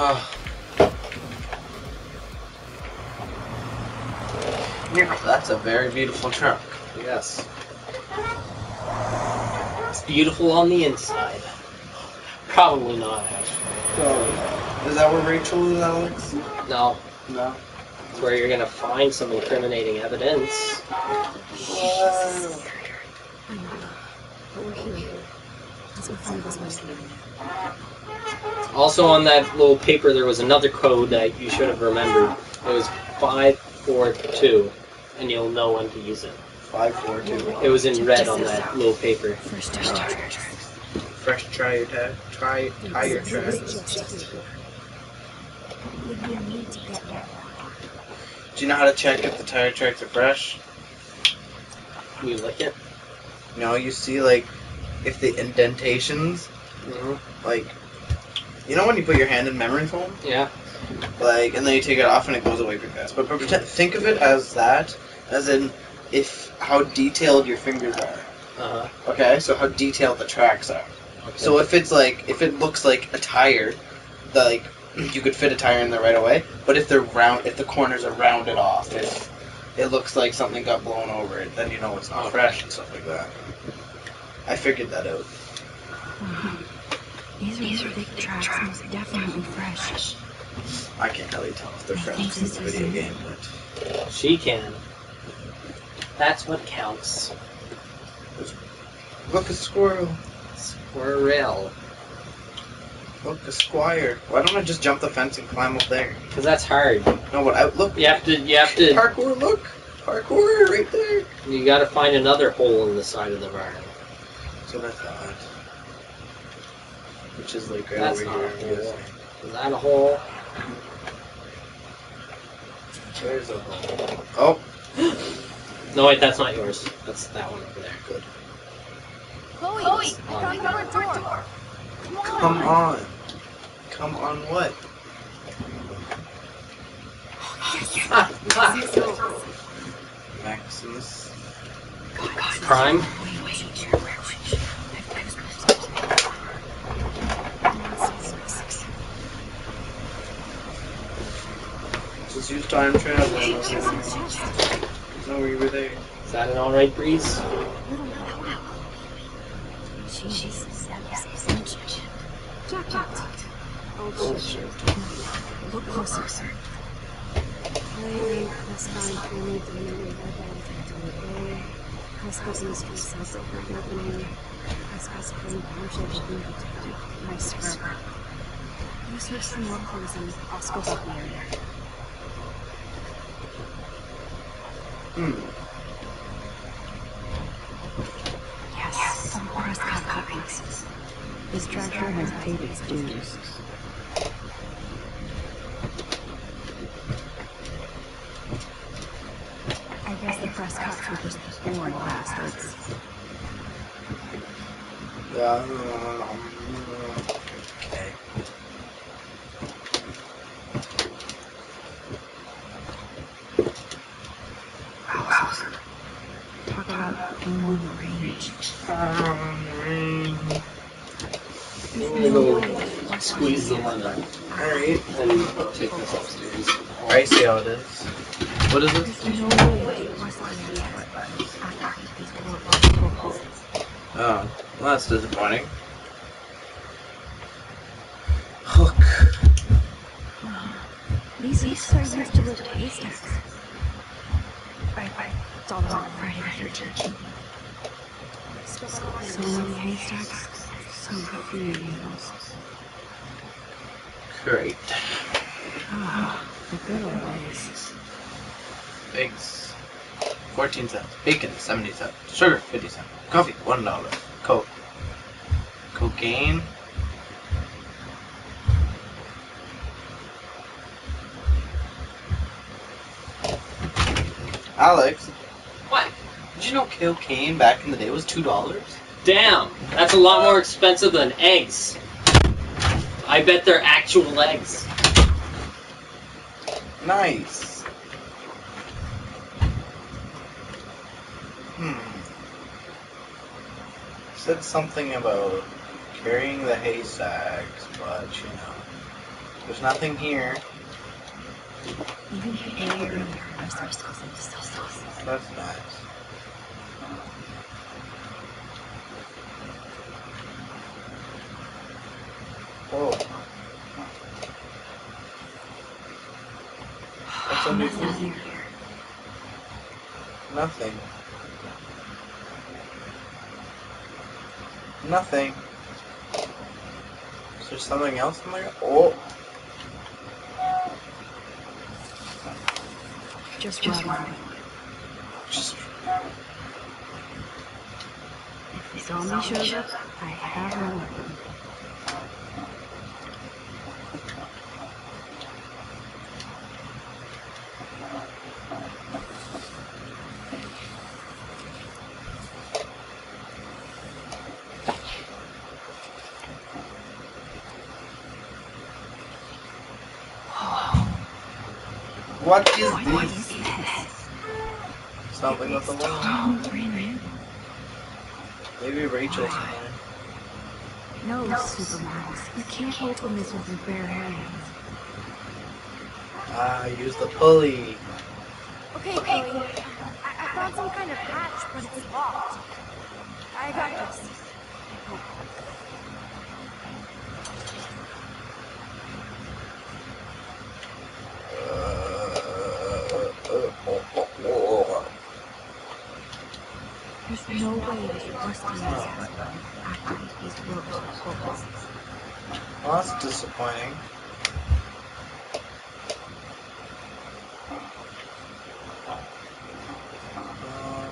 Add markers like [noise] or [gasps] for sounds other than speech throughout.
Oh. Yeah, that's a very beautiful truck. Yes. It's beautiful on the inside. Probably not, actually. So, is that where Rachel is, Alex? No, No. it's where you're gonna find some incriminating evidence. Also on that little paper, there was another code that you should have remembered. It was 542, and you'll know when to use it. Five, four, two. It was in red on that little paper. Fresh try your tag. Try tire tracks. Do you know how to check if the tire tracks are fresh? You lick it. No, you see like if the indentations, Mm-hmm. like you know when you put your hand in memory foam, Yeah. like and then you take it off and it goes away pretty fast. But, but pretend, think of it as that, as in if how detailed your fingers are. Uh-huh. Okay, so how detailed the tracks are. Okay. So if it's like if it looks like a tire, the, like you could fit a tire in there right away. But if they're round, if the corners are rounded off, if it looks like something got blown over it, then you know it's not Okay. fresh and stuff like that. I figured that out. [laughs] These are, These are big tracks, most definitely fresh. I can't really tell if they're fresh Thanks, the video game, but She can. That's what counts. look a squirrel, Squirrel. look a squire. Why don't I just jump the fence and climb up there? Because that's hard. No, but I look. You have to. You have to. Parkour, look, parkour right there. You got to find another hole in the side of the barn. So that's odd. Which is like right That's over not a here. I'm hole. Is that a hole? There's a hole. Oh, [gasps] No, wait, that's not yours. That's that one over there. good. Chloe, Chloe, I found our door. Come on. Come on what? [laughs] Maximus. Prime. Wait, wait, where, where, Just use time travel. No, we were there. Is that an alright breeze? She's Jack, Jack. Oh, shit. Look closer. Research some more clues and I'll scope out the area. Hmm. Yes, some Prescott copies. This tractor has paid its dues. I guess the Prescotts were just born bastards. Yeah. Okay. Talk about one range. I'm gonna go squeeze the lemon Alright. and take this upstairs. I see how it is. What is this? No way Wesley would after these poor Oh, well, that's disappointing. Hook. These these are used to lift haystacks. Right, right. It's all about Friday the 13th. So many haystacks, so few needles. Great. Ah, the good old days. Eggs. 14 cents. Bacon, 70 cents. Sugar, 50 cents. Coffee, $1. Coke. Cocaine. Alex, What? did you know cocaine back in the day was $2? Damn, that's a lot more expensive than eggs. I bet they're actual legs. Nice. Hmm. Said something about carrying the haystacks, but you know. There's nothing here. Even if A earlier, our source goes into cell cells. That's nice. What's Nothing underneath? Nothing. Nothing. Is there something else in there? Oh, Just water. just If the zombie shows up, I have no weapon. What is this? Something with the wall. Oh, Maybe Rachel's there. No, Supermax. You can't open this with your bare hands. Ah, use the pulley. Okay, Chloe. I, I found some kind of hatch, but it's locked. I got this. No way this rusty is activate these ropes or portals. Well, that's disappointing. Um,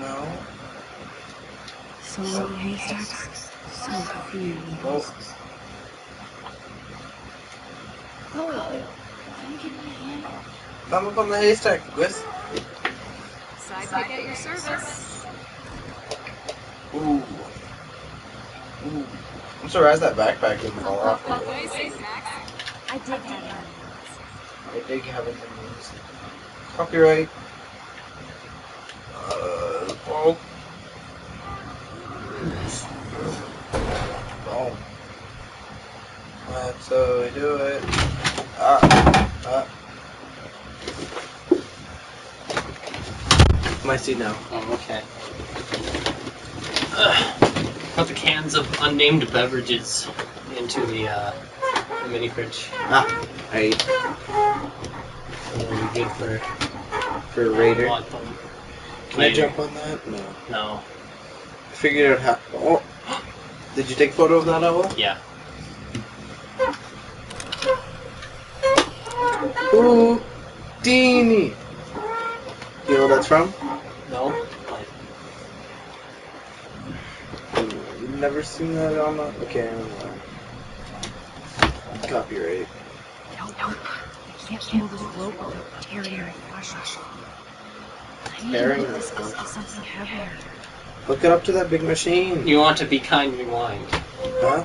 no. So many haystacks, so few needles. Chloe, can you give me a hand? Thumb up on the haystack, Whis. Sidekick at your service. Ooh. Ooh. I'm surprised that backpack didn't fall off. I did have one. I did have it in these. Copyright. Uh, oh. Boom. That's how we do it. Ah. Ah. Seat now. Oh, okay. Ugh. Put the cans of unnamed beverages into the, uh, the mini fridge. Ah. I. That'll be good for For Raider. Can I jump on that? No. No. I figured out how. Oh. Did you take a photo of that, Owl? Yeah. Ooh, Deanie. You know what that's from? No. You've never seen that on the. Okay, I don't know. Copyright. No, no. I can't handle this rope without tearing my flesh. I need to her lift this flesh. up to something heavier. Hook it up to that big machine. You want to be kind, rewind. Huh?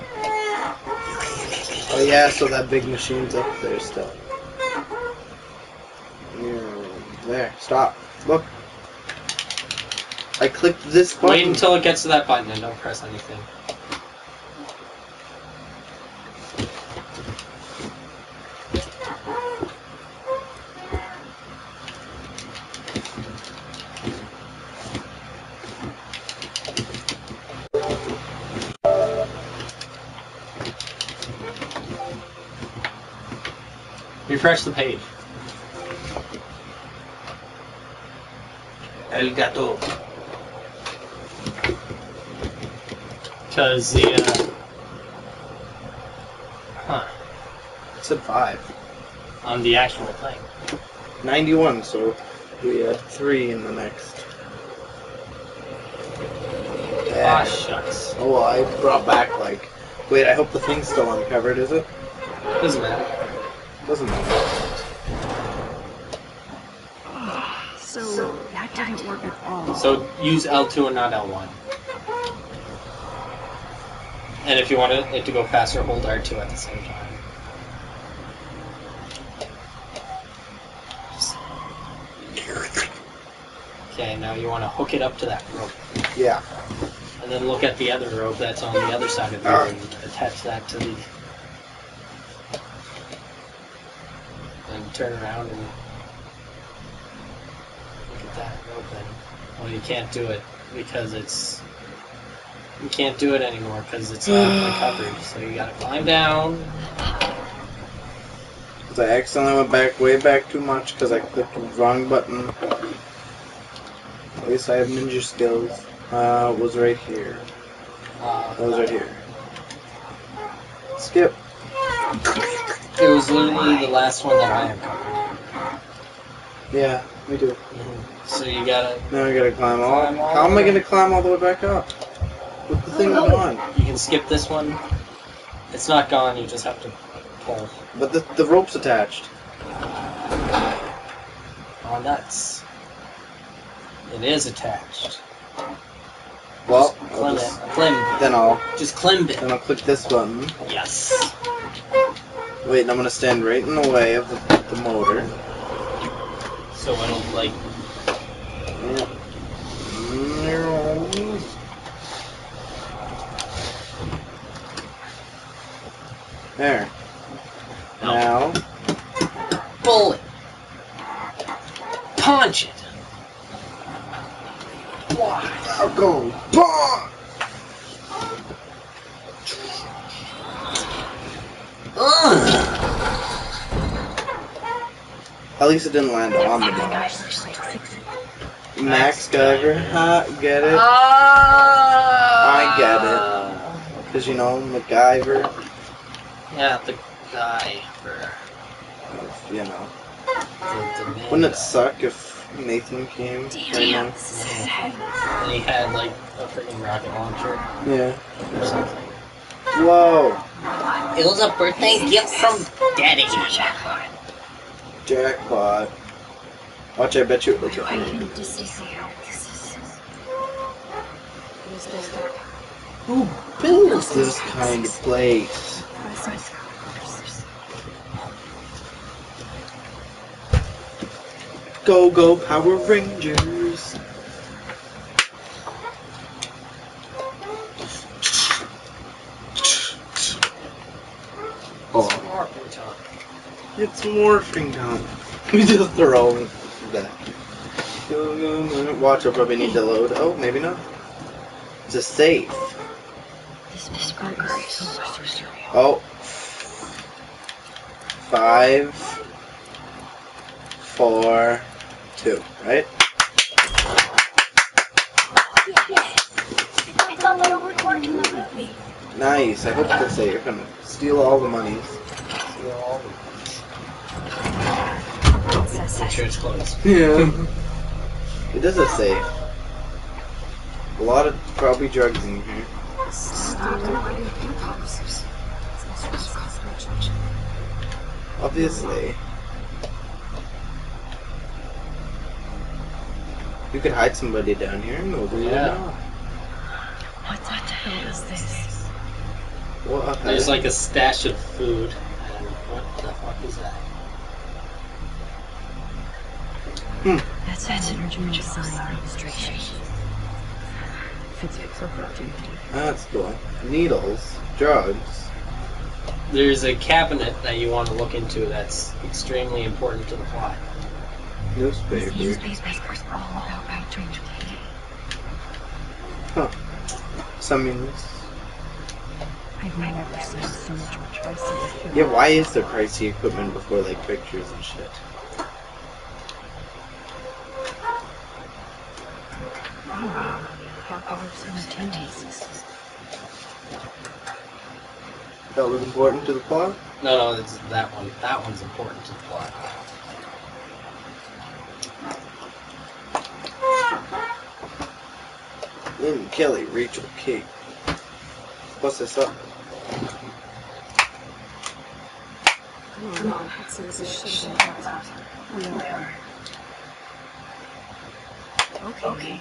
Oh yeah, so that big machine's up there still. Yeah, There, stop. Look. I clicked this button. Wait until it gets to that button and don't press anything. Refresh the page. El gato. Because the, uh, huh, It said five. on the actual thing. 91, so we had three in the next. Ah, Yeah. shucks. Oh, well, I brought back, like. Wait, I hope the thing's still uncovered, is it? Doesn't matter. Doesn't matter. So that didn't work at all. So use L2 and not L1. And if you want it to go faster, hold R2 at the same time. Okay, now you want to hook it up to that rope. Yeah. And then look at the other rope that's on the other side of the Alright. and attach that to the. And turn around and look at that rope then. Well, you can't do it because it's. You can't do it anymore because it's not [sighs] recovered. So you gotta climb down. Because I accidentally went back way back too much because I clicked the wrong button. At least I have ninja skills. Uh, was right here. Uh, was right here. Skip. It was literally the last one that I uncovered. Yeah, me too. So you gotta. Now I gotta climb all. Climb all How am I gonna climb all the way back up? With the thing oh. gone. You can skip this one. It's not gone. You just have to pull. But the, the rope's attached. Oh, nuts. It is attached. Well, Just I'll just, it. Climb. then I'll Just climb it. then I'll click this button. Yes. Wait, and I'm gonna stand right in the way of the, the motor. So it'll like. Yeah. There. No. Now, Pull it. Punch it. I'll go. Bah! At least it didn't land on the box. Max Guyver, ha, get it? I get it. Ah. Because you know, MacGyver, Yeah, the guy for you know. the, the Wouldn't it suck if Nathan came right now? And he had like a freaking rocket launcher Yeah. or something. Whoa! It was a birthday gift from Daddy. Jackpot. Watch, I bet you. Okay. Who builds this kind of place? Go, go, Power Rangers! Oh, Morphin time. it's morphing time. [laughs] We just throw that. Go, go, go. Watch, I'll probably need to load. Oh, maybe not. It's a safe. Oh. Five, four, two, right? Nice. I hope that's say you're gonna steal all the monies. Make sure it's closed. Yeah. it is a safe. A lot of probably drugs in here. Obviously. You could hide somebody down here and nobody would Yeah. know. What the hell is this? What? There's like a stash of food. And what the fuck is that? Hmm. That's that's an original sign registration. Fits for fourteen. That's cool. Needles, drugs. There's a cabinet that you want to look into that's extremely important to the plot. Newspaper. Newspapers all about outdoor Summons. I've never seen so much pricey. Yeah, why is there pricey equipment before like pictures and shit? simultaneous. That was important to the plot? No, no, it's that one. That one's important to the plot. Lynn Kelly, Rachel Kate. What's this up? Okay.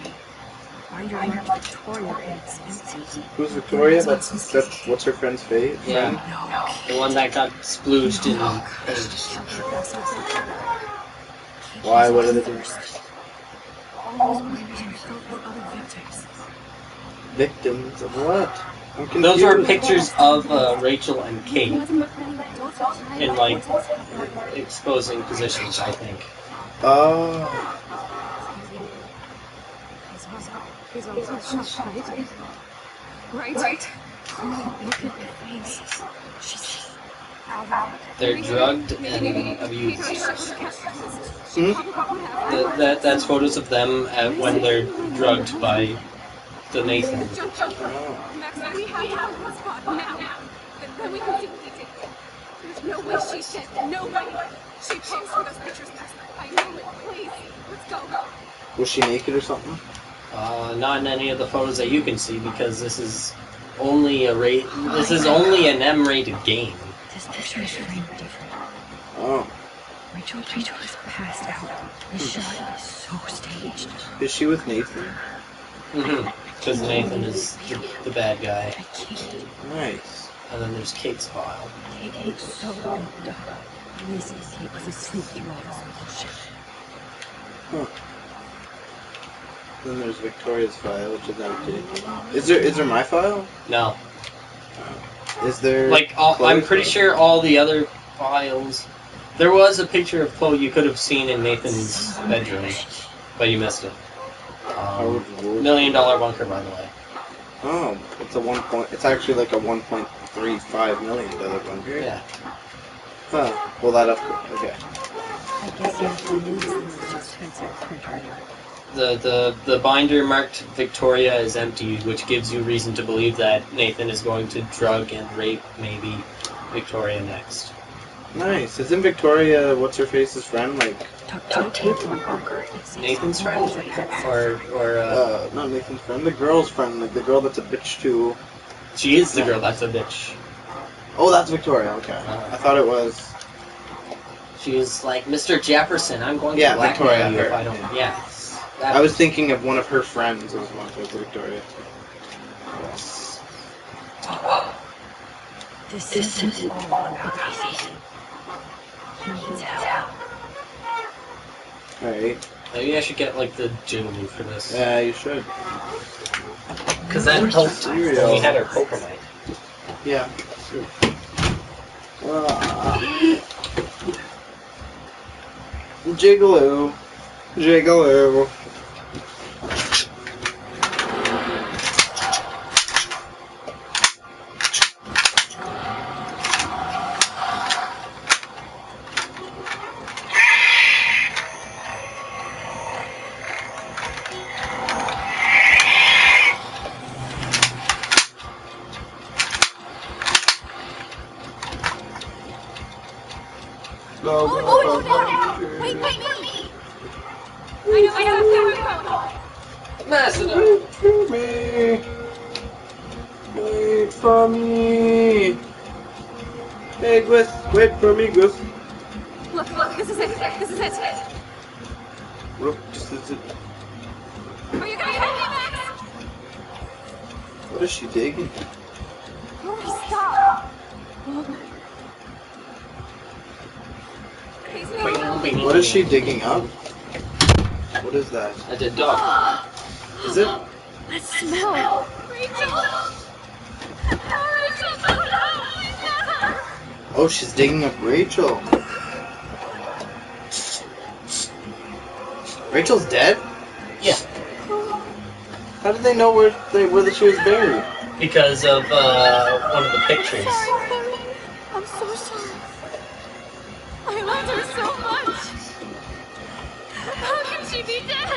Why are you not Victoria and it's empty? Who's Victoria? That's that's what's her friend's fate? Yeah. Friend? The one that got splooged in. Why? What are they doing? All these warriors are filled with other victims. Of what? Those are pictures of uh, Rachel and Kate in like exposing positions. I think. Oh. Right? Right. Look at her face. She's They're drugged and abused. Hmm? Th- that that's photos of them at, when they're drugged by the Nathan. Oh. Max, we have to have this spot now. Then- Then we can delete it. There's no way she's dead. No way. She posed for those pictures last night. I know it. Please, let's go. Was she naked or something? Uh, not in any of the photos that you can see because this is only a rate. This is only an M-rated game. This picture is framed different. Oh. Rachel, Rachel is passed out. This shot is so staged. Is she with Nathan? Because Nathan is the, the bad guy, Nice. and then there's Kate's file. Kate looks so doped up. This is Kate was asleep through all this bullshit. Then there's Victoria's file, which is empty. Is there is there my file? No, uh, Is there like all, I'm pretty file? sure all the other files. There was a picture of Chloe you could have seen in Nathan's bedroom, but you missed it. Um, million dollar bunker, by the way. Oh, it's a one point. It's actually like a one point three five million dollar bunker. Yeah. Huh. Well, that up. Okay. I guess you have to use this printer. The, the the binder marked Victoria is empty, which gives you reason to believe that Nathan is going to drug and rape maybe Victoria next. Nice. Isn't Victoria what's her face's friend like? Duct duct tape on bunker. Nathan's friend, or or uh, Uh, not Nathan's friend. The girl's friend. Like the girl that's a bitch too. she is the girl that's a bitch. Oh, that's Victoria. Okay. I thought it was. She is like Mr. Jefferson. I'm going Yeah, to blackmail Victoria, you if I don't. yeah. Yeah. That I was thinking of one of her friends as one was Victoria. This, this is all about Nathan. He needs help. Alright. Maybe I should get like the jiggle for this. Yeah, you should. Because that helped when we had our poker night. Yeah. Ah. Jigaloo. Jigaloo. Go, go, Oh, go, no, go. no. Wait, wait, wait. I know, I know, I know. Macedon. Wait for me. Wait for me. Hey, Gus, wait for me, Gus. Look, look, this is it. This is it. Look, just is it. Are you gonna help me, Max? What is she digging? Oh, stop. Crazy. What is she digging up? What is that? I did dog. [gasps] Is it? [gasps] Let's smell. Rachel. Oh, Rachel, no, no, please not her. Oh, she's digging up Rachel. Rachel's dead? Yeah. How did they know where they where that she was buried? Because of uh, one of the pictures. Sorry, I'm so sorry. I loved her so much. How can she be dead?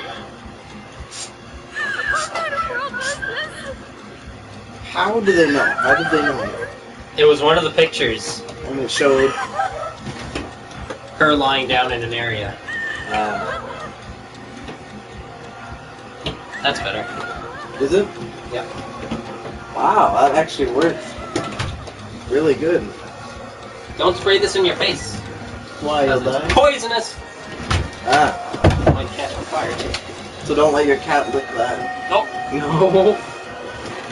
What kind of world was this? How do they know? How did they know? It was one of the pictures. And it showed. Her lying down in an area. Uh, That's better. is it? Yeah. Wow, that actually works. Really good. Don't spray this in your face. Why you'll it's poisonous. Ah, Might catch on fire so don't let your cat lick that. Nope. No. [laughs]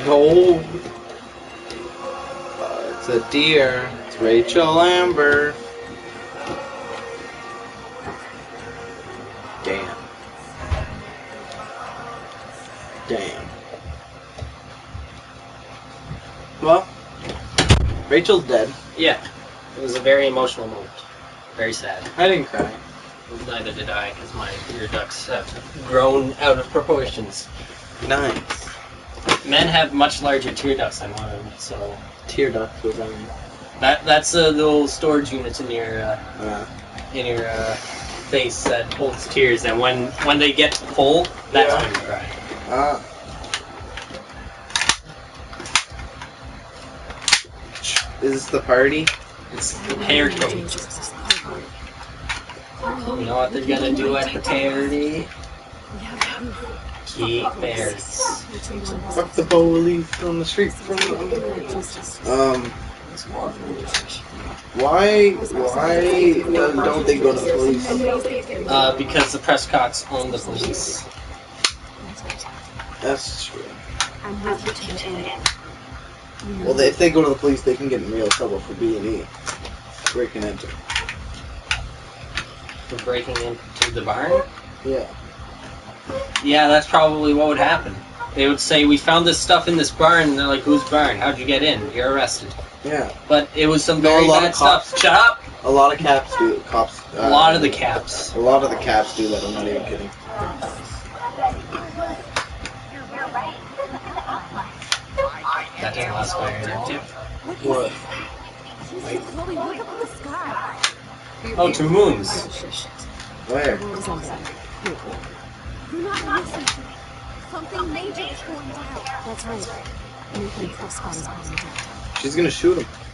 No. Uh, it's a deer. Rachel Amber. Damn. Damn. Well, Rachel's dead. Yeah, it was a very emotional moment. Very sad. I didn't cry. Neither did I, because my ear ducts have grown out of proportions. Nice. Men have much larger tear ducts than women, so Tear ducts was on. That that's a little storage unit in your uh, in your uh, face that holds tears, and when when they get full, that's Yeah. when you cry. ah. Is this the party? It's hair code. You know what they're gonna do at the party? Keep bears. Fuck the police on the street. Um. Why? Why don't they go to the police? Uh, because the Prescotts own the police. That's true. I'm with you to the end. Well, they, if they go to the police, they can get in real trouble for B and E, breaking into. For breaking into the barn? Yeah. Yeah, that's probably what would happen. They would say, We found this stuff in this barn, and they're like, Whose barn? How'd you get in? You're arrested. Yeah. But it was some No, very a lot bad of cops- stuff. Shut up! A lot of caps do. Cops. Uh, A lot of the caps. A lot of the caps do that. I'm not even kidding. That doesn't last very long. What? Chloe, look up at the sky. Oh, two moons. Where? You're not listening. Something major is going down. That's right. Nathan Prescott is calling down. She's gonna shoot him.